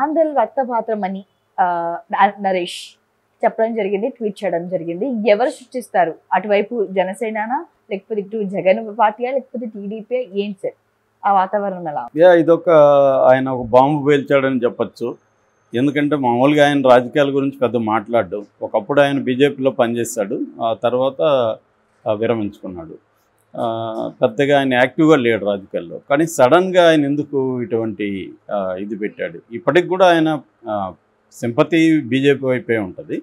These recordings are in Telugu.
ఆంధ్రల్ రక్తపాతం అని నరేష్ చెప్పడం జరిగింది ట్వీట్ చేయడం జరిగింది. ఎవరు సృష్టిస్తారు? అటువైపు జనసేననా? లేకపోతే ఇటు జగన్ పార్టీయా? లేకపోతే టీడీపీ ఏంటి సార్? ఆ వాతావరణం ఎలా? యా ఇదొక ఆయన ఒక బాంబు పేల్చాడని చెప్పొచ్చు. ఎందుకంటే మామూలుగా ఆయన రాజకీయాల గురించి పెద్ద మాట్లాడు ఒకప్పుడు ఆయన బీజేపీలో పనిచేశాడు. ఆ తర్వాత విరమించుకున్నాడు. పెద్దగా ఆయన యాక్టివ్గా లేడు రాజకీయాల్లో. కానీ సడన్గా ఆయన ఎందుకు ఇటువంటి ఇది పెట్టాడు? ఇప్పటికి కూడా ఆయన సింపతి బీజేపీ వైపే ఉంటుంది.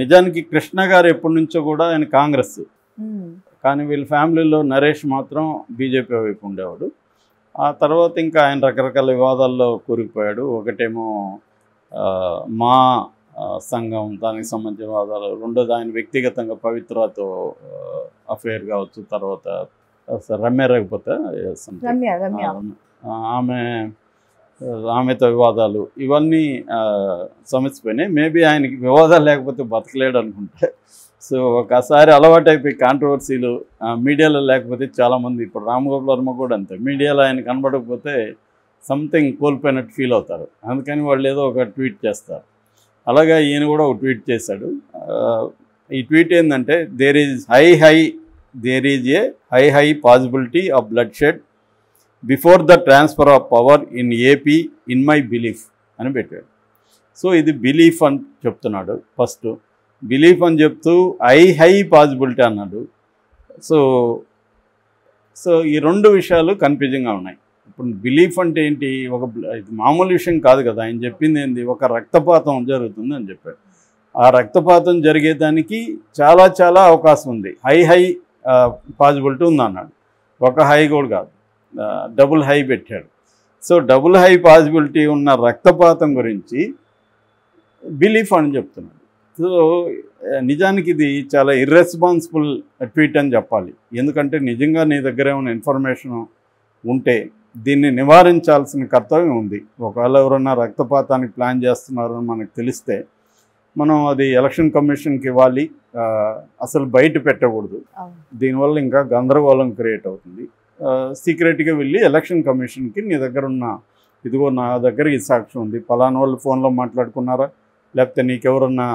నిజానికి కృష్ణ గారు ఎప్పటి నుంచో కూడా ఆయన కాంగ్రెస్. కానీ వీళ్ళ ఫ్యామిలీలో నరేష్ మాత్రం బీజేపీ వైపు ఉండేవాడు. ఆ తర్వాత ఇంకా ఆయన రకరకాల వివాదాల్లో కూరుకుపోయాడు. ఒకటేమో మా సంఘం దానికి సంబంధించిన వివాదాలు రెండోది ఆయన వ్యక్తిగతంగా పవిత్రతో అఫేర్ కావచ్చు తర్వాత రమ్య రఘుపతి ఆమె ఆమెతో వివాదాలు ఇవన్నీ ఆ, సమసిపోయినాయి. మేబీ ఆయనకి వివాదాలు లేకపోతే బతకలేడు అనుకుంటా. సో ఒకసారి అలవాటు అయిపోయి కాంట్రవర్సీలు మీడియాలో లేకపోతే చాలామంది ఇప్పుడు రామ్ గోపాల్ వర్మ కూడా అంతే. మీడియాలో ఆయన కనబడకపోతే సంథింగ్ కోల్పోయినట్టు ఫీల్ అవుతారు. అందుకని వాళ్ళు ఏదో ఒక ట్వీట్ చేస్తారు. అలాగా ఈయన కూడా ఒక ట్వీట్ చేశాడు. ఈ ట్వీట్ ఏంటంటే there is high high there is a high high possibility of bloodshed before the transfer of power in AP in my belief అని పెట్టాడు. సో ఇది బిలీఫ్ అని చెప్తున్నాడు ఫస్ట్. బిలీఫ్ అని చెప్తూ ఐ హై పాసిబిలిటీ అన్నాడు. సో సో ఈ రెండు విషయాలు కన్ఫ్యూజింగ్గా ఉన్నాయి. ఇప్పుడు బిలీఫ్ అంటే ఏంటి? ఒక మామూలు విషయం కాదు కదా. ఆయన చెప్పింది ఏంది? ఒక రక్తపాతం జరుగుతుంది అని చెప్పాడు. ఆ రక్తపాతం జరిగేదానికి చాలా చాలా అవకాశం ఉంది. హై హై పాసిబిలిటీ ఉంది అన్నాడు ఒక హై కూడా కాదు. డబుల్ హై పెట్టాడు. సో డబుల్ హై పాసిబిలిటీ ఉన్న రక్తపాతం గురించి బిలీఫ్ అని చెప్తున్నాడు. సో నిజానికి ఇది చాలా ఇర్రెస్పాన్సిబుల్ ట్వీట్ అని చెప్పాలి. ఎందుకంటే నిజంగా నీ దగ్గర ఏమైనా ఇన్ఫర్మేషన్ ఉంటే దీన్ని నివారించాల్సిన కర్తవ్యం ఉంది. ఒకవేళ ఎవరన్నా రక్తపాతానికి ప్లాన్ చేస్తున్నారని మనకు తెలిస్తే మనం అది ఎలక్షన్ కమిషన్కి ఇవ్వాలి. అసలు బయట పెట్టకూడదు. దీనివల్ల ఇంకా గందరగోళం క్రియేట్ అవుతుంది. సీక్రెట్గా వెళ్ళి ఎలక్షన్ కమిషన్కి నీ దగ్గర ఉన్న ఇదిగో నా దగ్గర ఈ సాక్ష్యం ఉంది. పలానా వాళ్ళు ఫోన్లో మాట్లాడుకున్నారా? లేకపోతే నీకెవరన్నా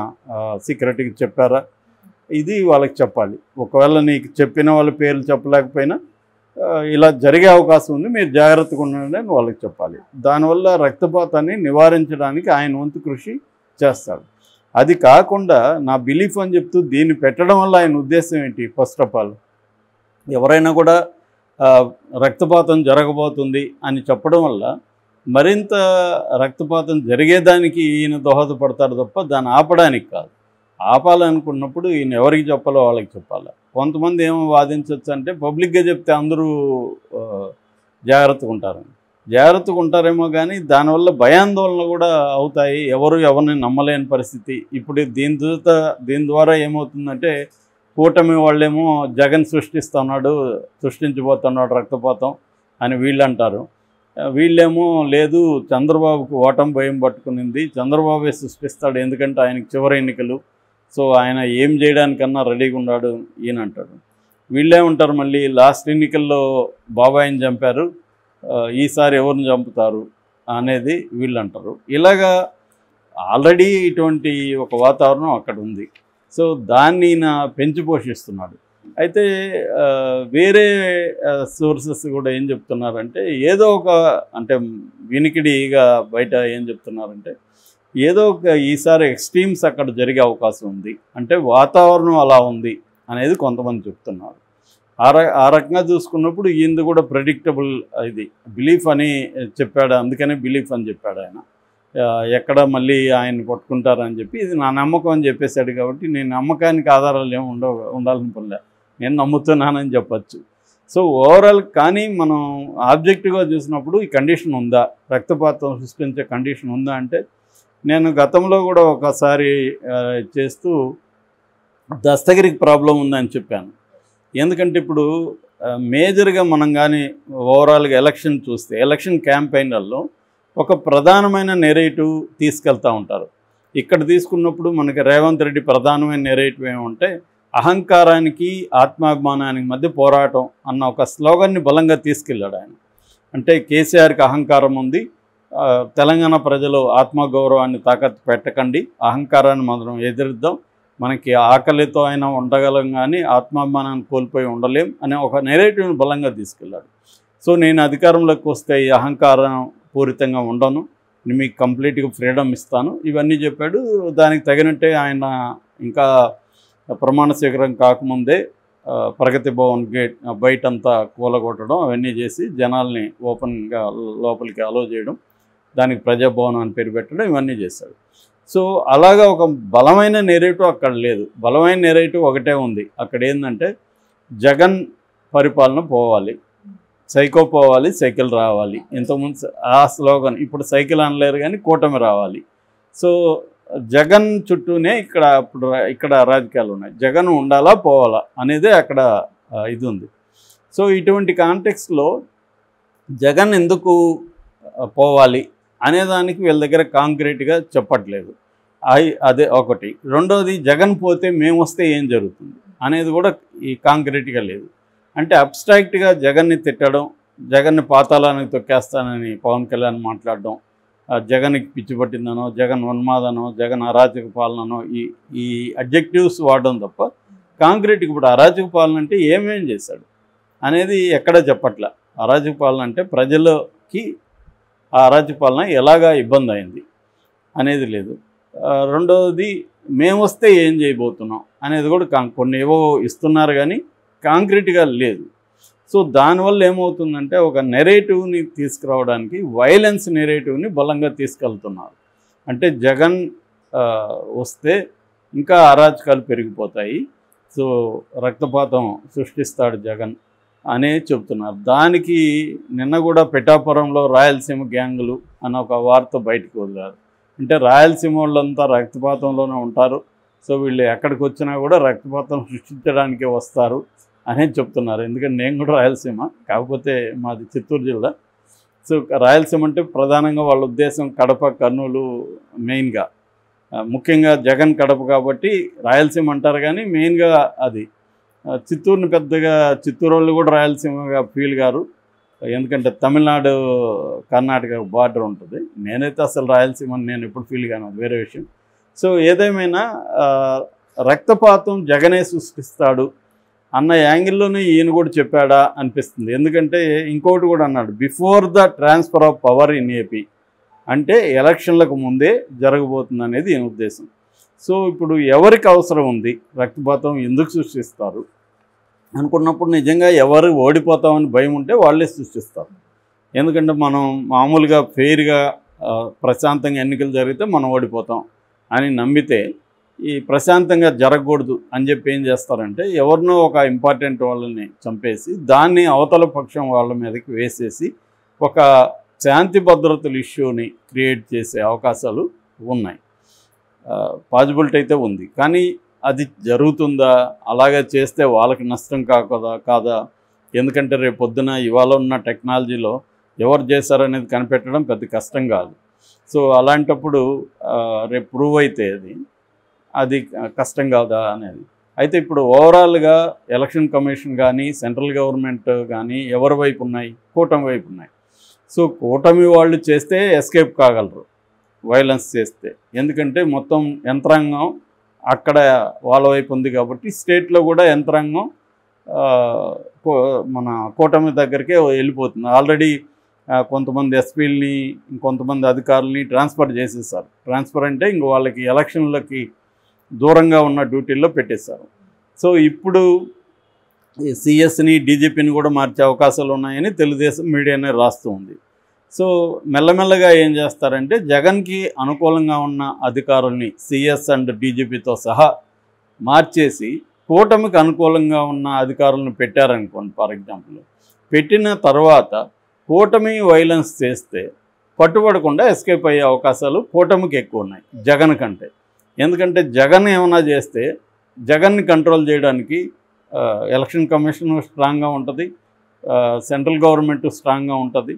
సీక్రెట్గా చెప్పారా? ఇది వాళ్ళకి చెప్పాలి. ఒకవేళ నీకు చెప్పిన వాళ్ళ పేర్లు చెప్పలేకపోయినా ఇలా జరిగే అవకాశం ఉంది. మీరు జాగ్రత్తగా ఉండండి అని వాళ్ళకి చెప్పాలి. దానివల్ల రక్తపాతాన్ని నివారించడానికి ఆయన వంతు కృషి చేస్తాడు. అది కాకుండా నా బిలీఫ్ అని చెప్తూ దీన్ని పెట్టడం వల్ల ఆయన ఉద్దేశం ఏంటి? ఫస్ట్ ఆఫ్ ఆల్ ఎవరైనా కూడా రక్తపాతం జరగబోతుంది అని చెప్పడం వల్ల మరింత రక్తపాతం జరిగేదానికి ఈయన దోహదపడతాడు తప్ప దాన్ని ఆపడానికి కాదు. ఆపాలనుకున్నప్పుడు ఈయన ఎవరికి చెప్పాలో వాళ్ళకి చెప్పాలి. కొంతమంది ఏమో వాదించవచ్చు అంటే పబ్లిక్గా చెప్తే అందరూ జాగ్రత్తగా ఉంటారు. జాగ్రత్తగా ఉంటారేమో కానీ దానివల్ల భయాందోళన కూడా అవుతాయి. ఎవరు ఎవరిని నమ్మలేని పరిస్థితి. ఇప్పుడు దీని ద్వారా దీని ద్వారా ఏమవుతుందంటే కూటమి వాళ్ళేమో జగన్ సృష్టిస్తున్నాడు సృష్టించబోతున్నాడు రక్తపాతం అని వీళ్ళు అంటారు వీళ్ళేమో లేదు చంద్రబాబుకు ఓటం భయం పట్టుకునింది. చంద్రబాబే సృష్టిస్తాడు ఎందుకంటే ఆయనకి చివరి ఎన్నికలు. సో ఆయన ఏం చేయడానికన్నా రెడీగా ఉన్నాడు ఈయన అంటాడు. వీళ్ళే ఉంటారు మళ్ళీ. లాస్ట్ ఎన్నికల్లో బాబాయిని చంపారు. ఈసారి ఎవరిని చంపుతారు అనేది వీళ్ళు అంటారు. ఇలాగా ఆల్రెడీ ఇటువంటి ఒక వాతావరణం అక్కడ ఉంది. సో దాన్ని ఈయన పెంచి పోషిస్తున్నాడు. అయితే వేరే సోర్సెస్ కూడా ఏం చెప్తున్నారంటే ఏదో ఒక అంటే వినికిడిగా బయట ఏం చెప్తున్నారంటే ఏదో ఒక ఈసారి ఎక్స్ట్రీమ్స్ అక్కడ జరిగే అవకాశం ఉంది. అంటే వాతావరణం అలా ఉంది అనేది కొంతమంది చెప్తున్నారు. ఆ ఆ రకంగా చూసుకున్నప్పుడు ఈయనది కూడా ప్రెడిక్టబుల్ ఇది. బిలీఫ్ అని చెప్పాడు. అందుకనే బిలీఫ్ అని చెప్పాడు ఆయన. ఎక్కడ మళ్ళీ ఆయన పట్టుకుంటారని చెప్పి ఇది నా నమ్మకం అని చెప్పేశాడు కాబట్టి నేను నమ్మకానికి ఆధారాలు ఏమి ఉండవు ఉండాలని పనిలే నేను నమ్ముతున్నానని చెప్పచ్చు. సో ఓవరాల్ కానీ మనం ఆబ్జెక్టివ్గా చూసినప్పుడు ఈ కండిషన్ ఉందా? రక్తపాతం సృష్టించే కండిషన్ ఉందా అంటే నేను గతంలో కూడా ఒకసారి చేస్తూ దస్తగిరికి ప్రాబ్లం ఉందని చెప్పాను. ఎందుకంటే ఇప్పుడు మేజర్గా మనం కానీ ఓవరాల్గా ఎలక్షన్ చూస్తే ఎలక్షన్ క్యాంపెయిన్లలో ఒక ప్రధానమైన నెరేటివ్ తీసుకెళ్తూ ఉంటారు. ఇక్కడ తీసుకున్నప్పుడు మనకి రేవంత్ రెడ్డి ప్రధానమైన నెరేటివ్ ఏమంటే అహంకారానికి ఆత్మాభిమానానికి మధ్య పోరాటం అన్న ఒక స్లోగన్ని బలంగా తీసుకెళ్ళాడు ఆయన. అంటే కేసీఆర్కి అహంకారం ఉంది తెలంగాణ ప్రజలు ఆత్మగౌరవాన్ని తాకట్టు పెట్టకండి అహంకారాన్ని మనం ఎదిరిద్దాం. మనకి ఆకలితో అయినా ఉండగలం కానీ ఆత్మాభిమానాన్ని కోల్పోయి ఉండలేం అనే ఒక నెరేటివ్ని బలంగా తీసుకెళ్ళాడు. సో నేను అధికారంలోకి వస్తే ఈ అహంకారం పూరితంగా ఉండను. మీకు కంప్లీట్గా ఫ్రీడమ్ ఇస్తాను. ఇవన్నీ చెప్పాడు. దానికి తగినట్టే ఆయన ఇంకా ప్రమాణ స్వీకారం కాకముందే ప్రగతి భవన్ గేట్ బయట అంతా కూలగొట్టడం అవన్నీ చేసి జనాల్ని ఓపెన్గా లోపలికి అలో చేయడం. దానికి ప్రజాభవనం అని పేరు పెట్టడం ఇవన్నీ చేశాడు సో అలాగా ఒక బలమైన నెరేటివ్ అక్కడ లేదు. బలమైన నెరేటివ్ ఒకటే ఉంది. అక్కడ ఏంటంటే జగన్ పరిపాలన పోవాలి. సైకో పోవాలి సైకిల్ రావాలి. ఇంతకుముందు ఆ స్లోగన్ ఇప్పుడు సైకిల్ అనలేరు కానీ కూటమి రావాలి. సో జగన్ చుట్టూనే ఇక్కడ ఇప్పుడు ఇక్కడ రాజకీయాలు ఉన్నాయి. జగన్ ఉండాలా పోవాలా అనేదే అక్కడ ఇది ఉంది. సో ఇటువంటి కాంటెక్స్లో జగన్ ఎందుకు పోవాలి? అనేదానికి వీళ్ళ దగ్గర కాంక్రీట్గా చెప్పట్లేదు. అయి అదే ఒకటి. రెండోది జగన్ పోతే మేము వస్తే ఏం జరుగుతుంది? అనేది కూడా ఈ కాంక్రీట్గా లేదు. అంటే అబ్స్ట్రాక్ట్గా జగన్ని తిట్టడం జగన్ని పాతాళానికి తొక్కేస్తానని పవన్ కళ్యాణ్ మాట్లాడడం ఆ జగన్కి పిచ్చిపట్టిందనో జగన్ ఉన్మాదనో జగన్ అరాచక పాలననో ఈ ఈ అబ్జెక్టివ్స్ వాడడం తప్ప కాంక్రీట్కి ఇప్పుడు అరాచక పాలన అంటే ఏమేం చేశాడు అనేది ఎక్కడ చెప్పట్ల. అరాచక పాలన అంటే ప్రజలకి ఆ అరాచక పాలన ఎలాగా ఇబ్బంది అయింది అనేది లేదు. రెండవది మేము వస్తే ఏం చేయబోతున్నాం అనేది కూడా కొన్ని ఏవో ఇస్తున్నారు కానీ కాంక్రీట్గా లేదు. సో దానివల్ల ఏమవుతుందంటే ఒక నెరేటివ్ని తీసుకురావడానికి వైలెన్స్ నెరేటివ్ని బలంగా తీసుకెళ్తున్నారు. అంటే జగన్ వస్తే ఇంకా అరాచకాలు పెరిగిపోతాయి. సో రక్తపాతం సృష్టిస్తాడు జగన్. అనే చెప్తున్నారు దానికి నిన్న కూడా పిఠాపురంలో రాయలసీమ గ్యాంగులు అన్న ఒక వార్త బయటకు వదిలారు. అంటే రాయలసీమ వాళ్ళంతా రక్తపాతంలోనే ఉంటారు. సో వీళ్ళు ఎక్కడికి వచ్చినా కూడా రక్తపాతం సృష్టించడానికే వస్తారు అనే చెప్తున్నారు. ఎందుకంటే నేను కూడా రాయలసీమ కాకపోతే మాది చిత్తూరు జిల్లా. సో రాయలసీమ అంటే ప్రధానంగా వాళ్ళ ఉద్దేశం కడప కర్నూలు మెయిన్గా. ముఖ్యంగా జగన్ కడప కాబట్టి రాయలసీమ అంటారు కానీ మెయిన్గా అది. చిత్తూరుని పెద్దగా చిత్తూరు వాళ్ళు కూడా రాయలసీమగా ఫీల్ గారు. ఎందుకంటే తమిళనాడు కర్ణాటక బార్డర్ ఉంటుంది. నేనైతే అసలు రాయలసీమ అని నేను ఎప్పుడు ఫీల్ కాను అది వేరే విషయం. సో ఏదేమైనా రక్తపాతం జగనే సృష్టిస్తాడు అన్న యాంగిల్లోనే ఈయన కూడా చెప్పాడా అనిపిస్తుంది. ఎందుకంటే ఇంకోటి కూడా అన్నాడు before the transfer of power in AP అంటే ఎలక్షన్లకు ముందే జరగబోతుంది అనేది ఈయన ఉద్దేశం. సో ఇప్పుడు ఎవరికి అవసరం ఉంది? రక్తపాతం ఎందుకు సృష్టిస్తారు? అనుకున్నప్పుడు నిజంగా ఎవరు ఓడిపోతామని భయం ఉంటే వాళ్ళే సృష్టిస్తారు. ఎందుకంటే మనం మామూలుగా ఫెయిర్గా ప్రశాంతంగా ఎన్నికలు జరిగితే మనం ఓడిపోతాం అని నమ్మితే ఈ ప్రశాంతంగా జరగకూడదు అని చెప్పి ఏం చేస్తారంటే ఎవరినో ఒక ఇంపార్టెంట్ వాళ్ళని చంపేసి దాన్ని అవతల పక్షం వాళ్ళ మీదకి వేసేసి ఒక శాంతి భద్రతల ఇష్యూని క్రియేట్ చేసే అవకాశాలు ఉన్నాయి. పాజిబిలిటీ అయితే ఉంది. కానీ అది జరుగుతుందా? అలాగే చేస్తే వాళ్ళకి నష్టం కాకదా కాదా ఎందుకంటే రేపు పొద్దున ఇవాళ ఉన్న టెక్నాలజీలో ఎవరు చేశారనేది కనిపెట్టడం పెద్ద కష్టం కాదు. సో అలాంటప్పుడు రేపు ప్రూవ్ అయితే అది అది కష్టం కాదా అనేది. అయితే ఇప్పుడు ఓవరాల్గా ఎలక్షన్ కమిషన్ కానీ సెంట్రల్ గవర్నమెంట్ కానీ ఎవరి వైపు ఉన్నాయి? కూటమి వైపు ఉన్నాయి. సో కూటమి వాళ్ళు చేస్తే ఎస్కేప్ కాగలరు వైలెన్స్ చేస్తే. ఎందుకంటే మొత్తం యంత్రాంగం అక్కడ వాళ్ళ వైపు ఉంది కాబట్టి స్టేట్లో కూడా యంత్రాంగం కో- మన కూటమి దగ్గరికే వెళ్ళిపోతుంది. ఆల్రెడీ కొంతమంది ఎస్పీలని ఇంకొంతమంది అధికారులని ట్రాన్స్ఫర్ చేసేసారు. ట్రాన్స్ఫర్ అంటే ఇంక వాళ్ళకి ఎలక్షన్లకి దూరంగా ఉన్న డ్యూటీల్లో పెట్టేశారు. సో ఇప్పుడు సిఎస్ని డీజీపీని కూడా మార్చే అవకాశాలు ఉన్నాయని తెలుగుదేశం మీడియానే రాస్తూ ఉంది. సో మెల్లమెల్లగా ఏం చేస్తారంటే జగన్కి అనుకూలంగా ఉన్న అధికారుల్ని సిఎస్ అండ్ డీజీపీతో సహా మార్చేసి కూటమికి అనుకూలంగా ఉన్న అధికారులను పెట్టారనుకోండి ఫర్ ఎగ్జాంపుల్. పెట్టిన తర్వాత కూటమి వైలెన్స్ చేస్తే పట్టుబడకుండా ఎస్కేప్ అయ్యే అవకాశాలు కూటమికి ఎక్కువ ఉన్నాయి జగన్ కంటే. ఎందుకంటే జగన్ ఏమైనా చేస్తే జగన్ని కంట్రోల్ చేయడానికి ఎలక్షన్ కమిషన్ స్ట్రాంగ్గా ఉంటుంది సెంట్రల్ గవర్నమెంట్ స్ట్రాంగ్గా ఉంటుంది.